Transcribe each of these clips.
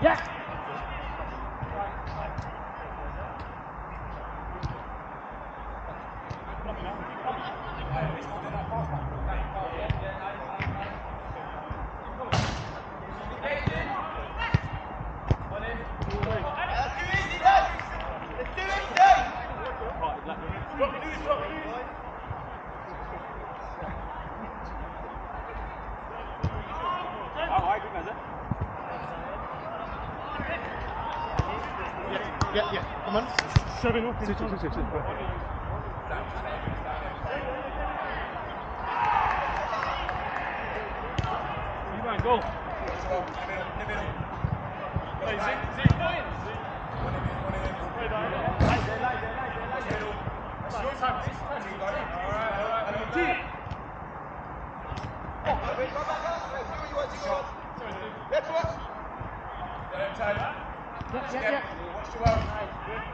Yeah. sit, sit, sit, sit, go. Yeah, yeah. Watch the world.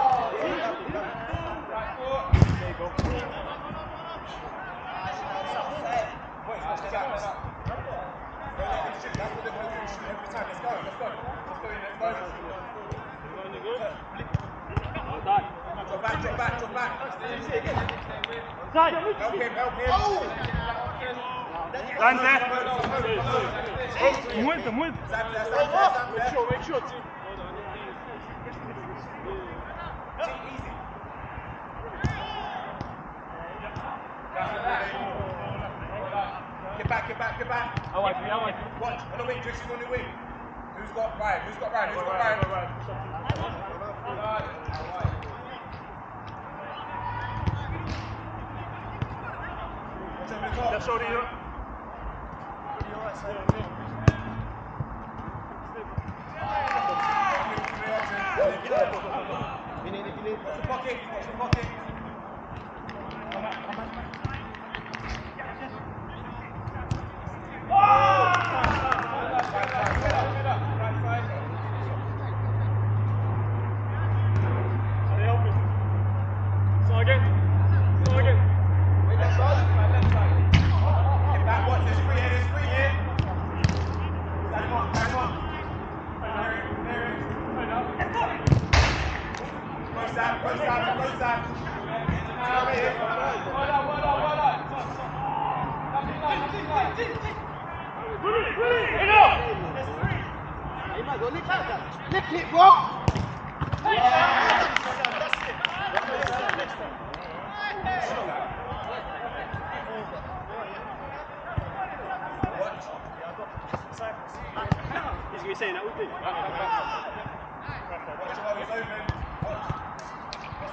Lanza! Muito, muito! Make sure, make sure, team. the back. I want you, I want you. Watch, on the wing, Jason on the wing. Who's got Ryan? Who's got Ryan? Who's got Ryan? That's all you. Pocket, pocket.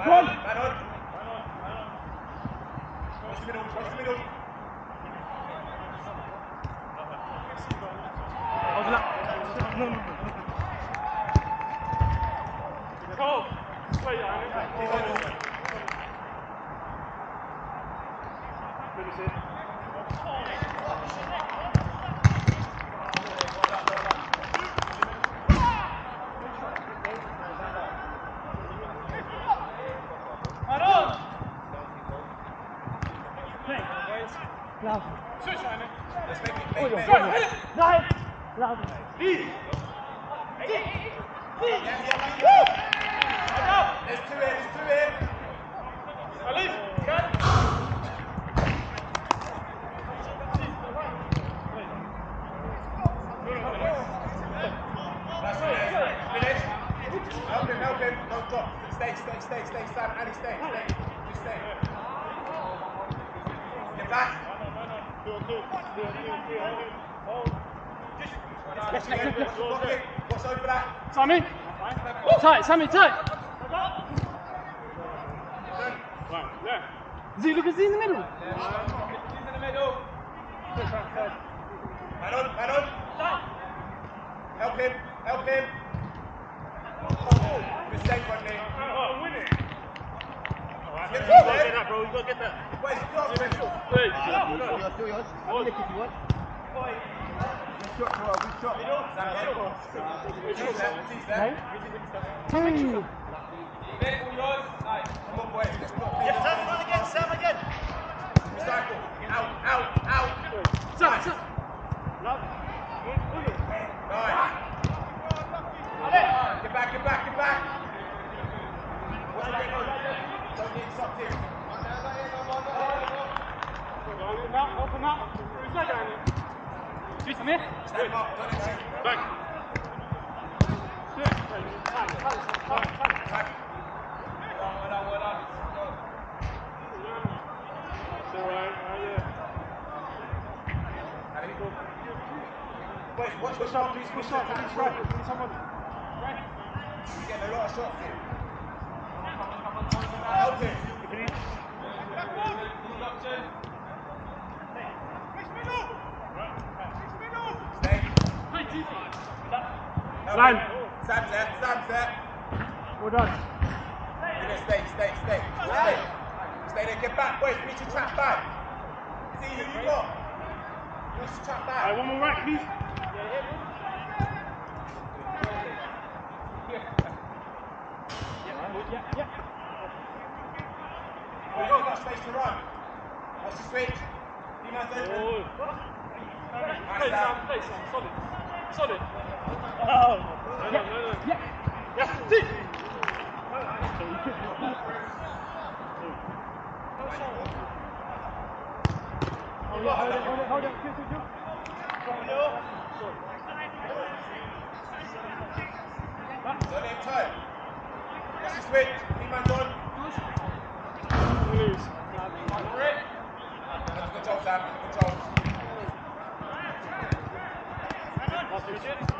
Man on, man on. Watch the middle, watch the middle. Go. Play that. Keep on moving. Finish it. Let's make it, make it, make Go, it. hit it. Yeah, yeah, yeah, yeah. There's two in, there's two in. Alif, get. That's it. Finish. Help him, help him. Don't drop. Stay, stay, stay, stay. Sam, Ali, stay, stay. Just stay. Get back. Watch again. Watch the blocking. Watch over that. Sammy. Tight, Sammy, tight. Right, there. Z, look at Z in the middle. He's in the middle. Man on, man on. Help him, help him. Mistake, Rodney. Oh, win it. Get You to gotta get him. that, bro. You gotta get that. Where's the cross, Mitchell? Hey, Yours, still yours. What? Nick, if you want. Shot, Joel, good shot. Hey. Come on, not be- Sam again, Sam again. Recycle. Out, out, out. Sam, Sam. Love. Nice. Get back, get back, get back. Game on? Don't get sucked in. Open up, open up. Who's that? Here. Back. Back. It's alright, right, yeah. Boys, watch the shot, please push up. Push right. Push someone. You're getting a lot of shots in. Help him. Stay. Help Line. him. Sam's there, Sam's there. Well done. You're gonna stay, stay, stay. Stay. Stay there, get back, boys. Reach your trap back. See who you got. Reach your trap Alright, one more right, please. Yeah, yeah. We've got space to run. Watch the switch. D-man's. Oh. Nice Play, down. Play, Solid. Solid. Good, job, Sam. Good job.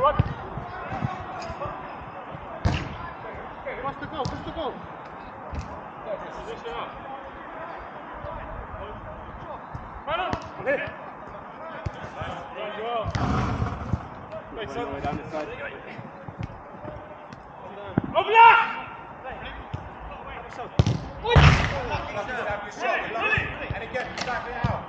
definitely. Go,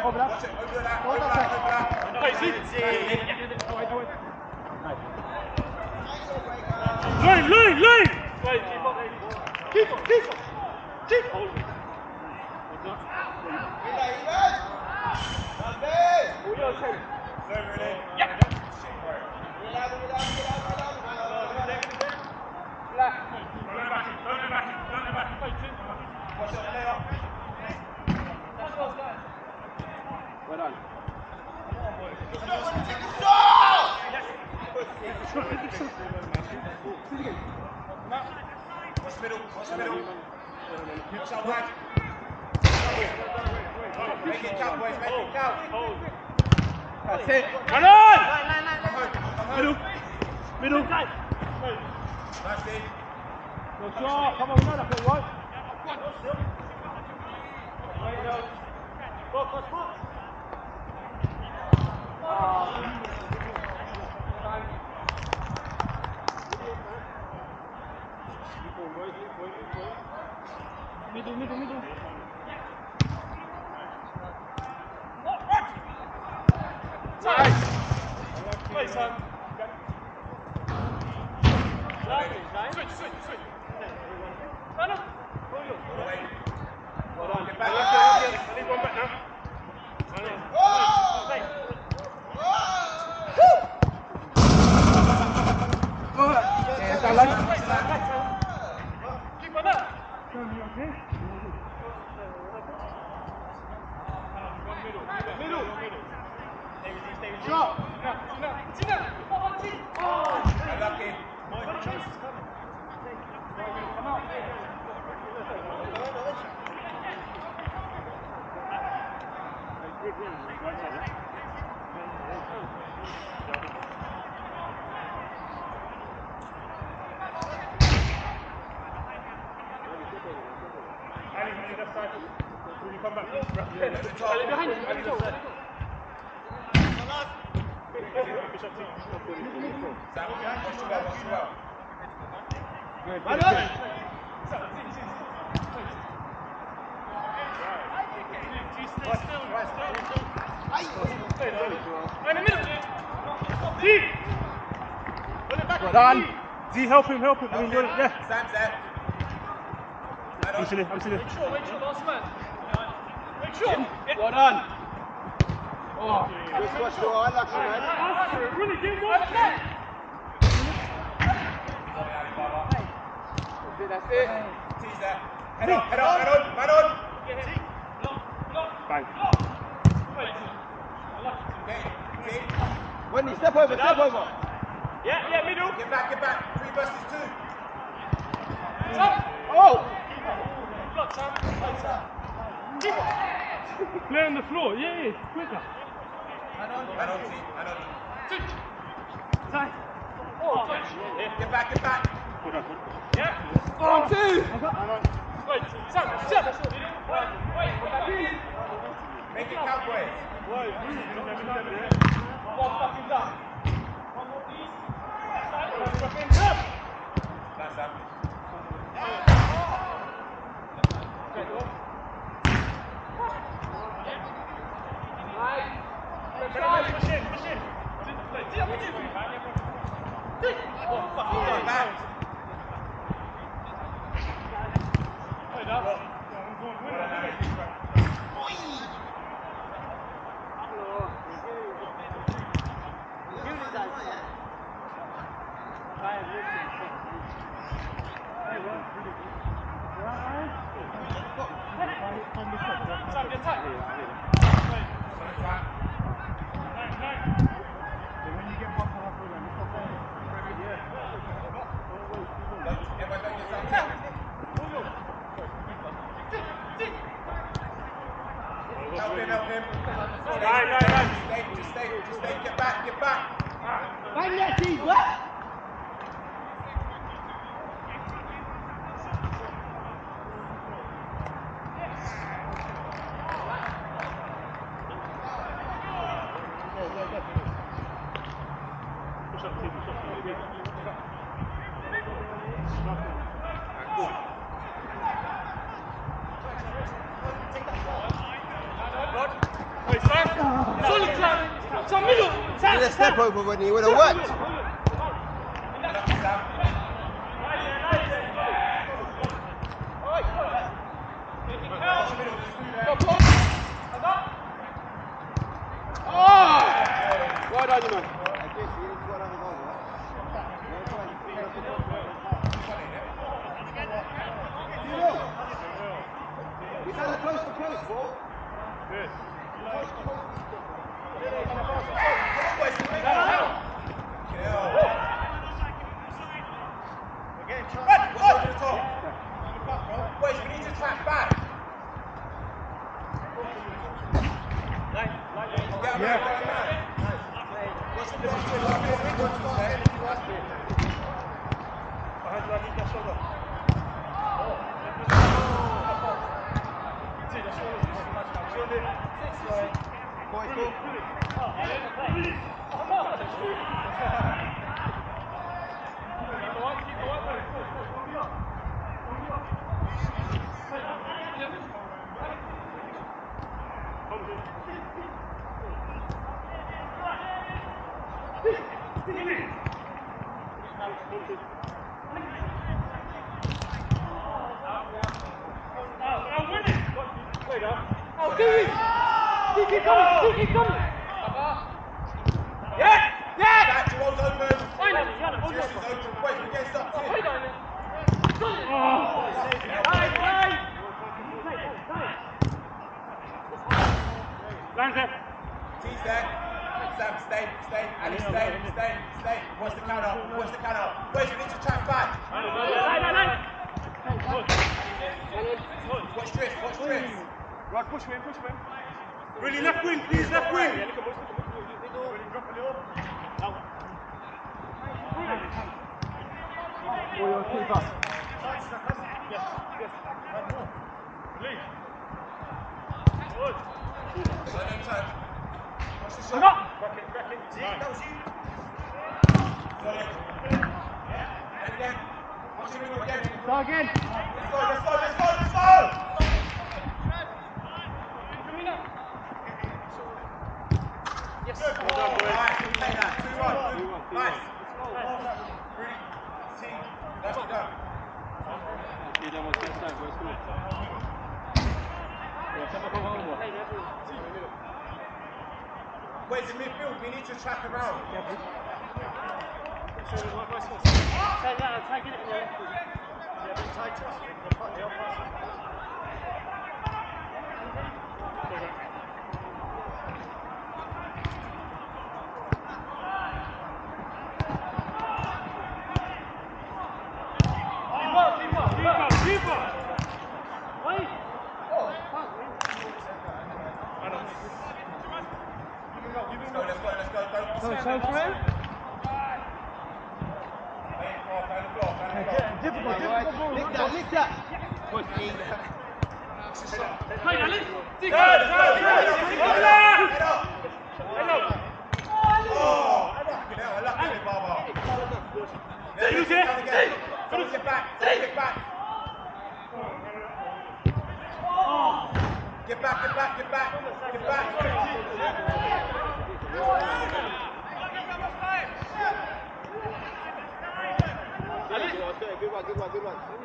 Over that. Over that. Over that. Over that. Over that. Over that. Over that. Over Wait, two. Watch it. Lay up. Well done. Watch the middle. Watch the middle. Watch out wide. Make it count, boys. Make it count. Hold. That's it. Run on! Come home. Come home. Middle. Middle. Wait. Nice, Steve. Good shot. Come on, we know that bit, right? Go, go, go. Middle, middle, middle. Nice. Wait, son. Switch, switch, switch. Run up. Away. Well done. Get back. I need one back now. Run on. Wait. Yeah, done, lad. Keep on that. Middle. Shot. Unlucky. Ali, on your left side. Will you come back? At the top. Ali, behind you. Ali, left side. Sam, watch the well. Watch the well. Well done. Stay still, stay still. Stay there. In the middle. D. Run it back. Well done. D. Z, help him, help him. I mean, you're, yeah. Sam's there. I'm on. still here, I'm still here. Make sure, make sure, last man. Make sure. Well done. Oh, good squash to our lucky, man. Really, give one. That's it, that's it. T's there. Head on, head on, head on, man on. Bang. Wendy, step over, step over. Yeah, yeah, middle. Get back, get back. Three versus two. Oh! Block, Sam. Keep it. Play on the floor, yeah, yeah, quicker. Man on, T. Man on. Side. Oh. Yeah. Get back, get back. Good on. hold on. Yeah. One, two! Wait, Sam, Sam. Wait, Wait, wait. Make it count, boys. Done. Nice, Sam. Get You'd have step over when you would have worked. Oh! Right on you, man. Go, go. Oh, do it! Keep it coming! Keep it coming! Get back, get back, get back. one, good one, good one.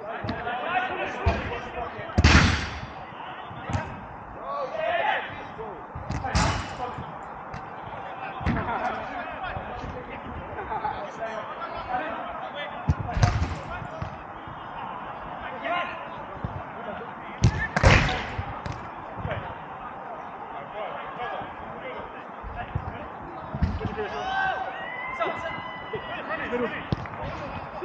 Middle.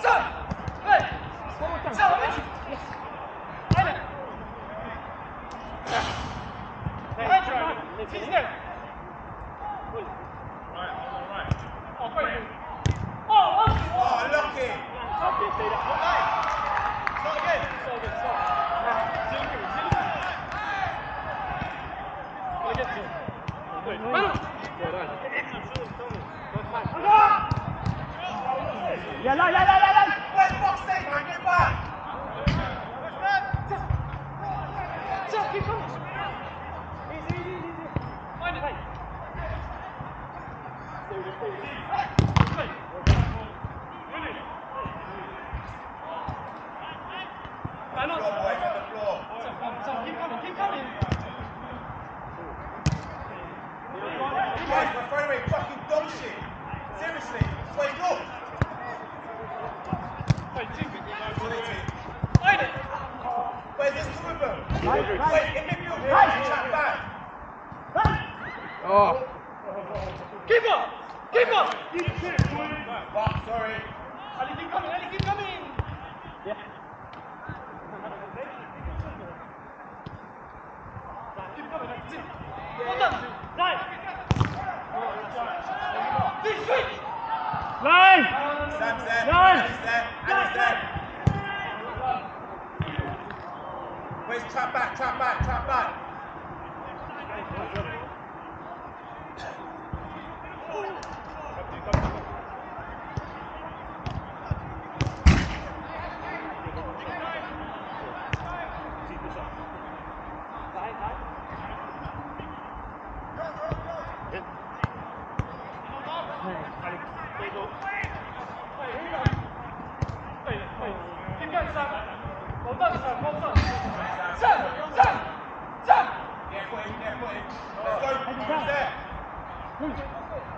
上，来，上我们去，来，来，来，继续。Oh. Keep up. Keep up. Fuck, sorry. Ali, keep coming. Ali, keep coming. Yeah. Keep coming. That's it. Well done. Nine. Switch, switch. Line. Sam's there. Nine. Ali's there. Ali's. Where's trap back, trap back, trap back? Keep going,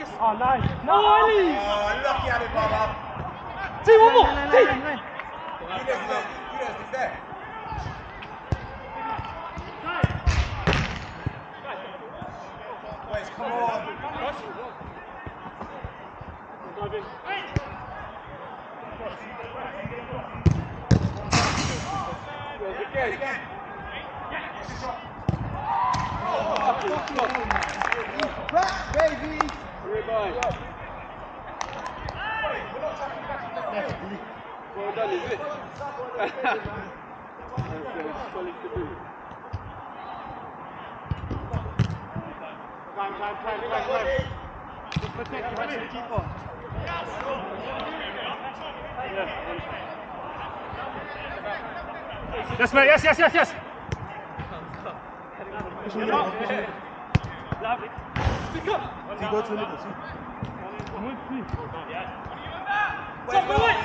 Oh, nice. No, oh, oh, Ali. Oh, lucky Alibaba. See, one more. Line, See. line, line. Yunus is there. Yunus is there. Boys, come on. Again, again. Back, baby. Well done, is it? Time, the keeper. Yes, mate. Yes, yes, yes, yes. Lovely. Pick up. Stop the way.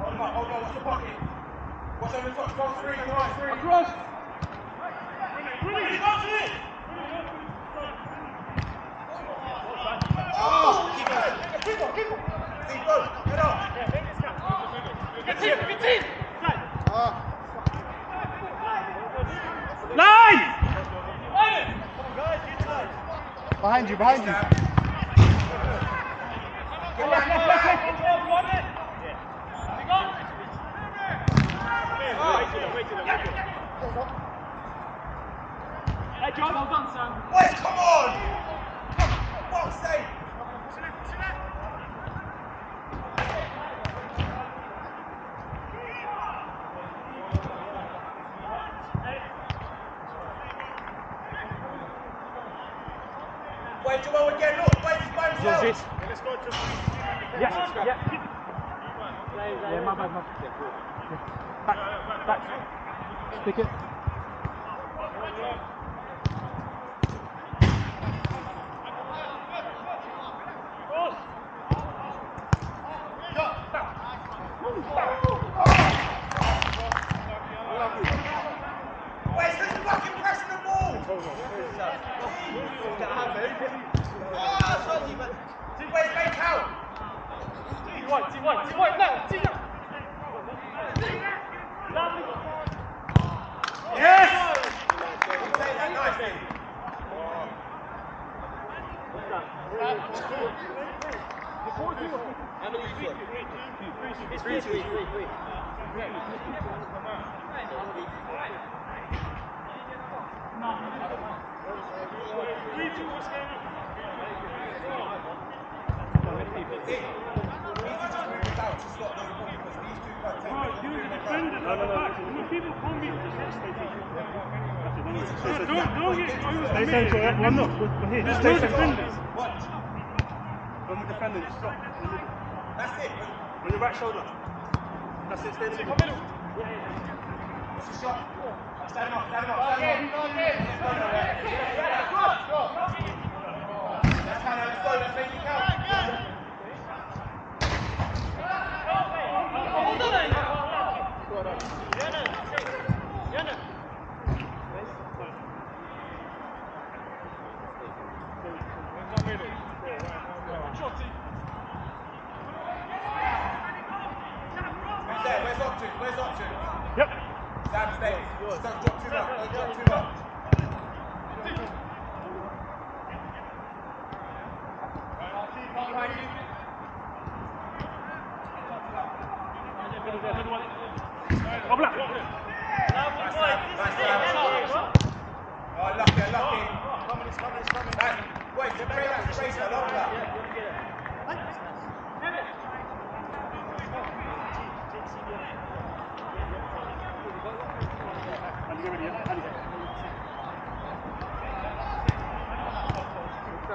Hold on, hold on, what's the pocket? What's over the top? Cross three, cross three. Across. Oh, keep it. Keep on, keep on. See, go, head on. Good team, good team. Ah. Line. Behind you, behind you. Get back, get back. Hey, John, well done, Sam. Wait, come on. Fuck's sake. Wait, Joel again, look, he's by himself. Yes. Yeah, yeah. Yeah, my bad, my bad. Back, back. Stick it. Where's this fucking pressing the ball? Where's Ben Cow? T1, T1, T1, now, T1. Yes! Take that nicely. Nick, we need to just move it down to stop those balls because these two take No, it. you the defenders at the back. When people come in, just next to each other. No, don't, don't get Stay central, yeah? One up. We're here. There's Stay defenders. Watch. When we're defending, just stop. in the middle. That's it. On your right shoulder. That's it, stay in the middle. What's the shot? Stand up, stand up, stand up. That's kind of let's go, let's make it count. Who's there? Where's Optu? Yep. Stays. Just don't drop too much. Don't drop too much. You. Oh, black. Nice, Sam. Nice, Sam. Oh, lucky, lucky. Nice. Wait, you play that space. I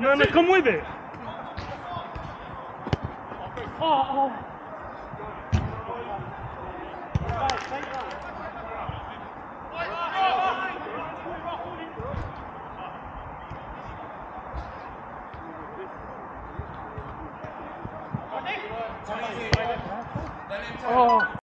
No, no, come with it. Oh, oh. Oh.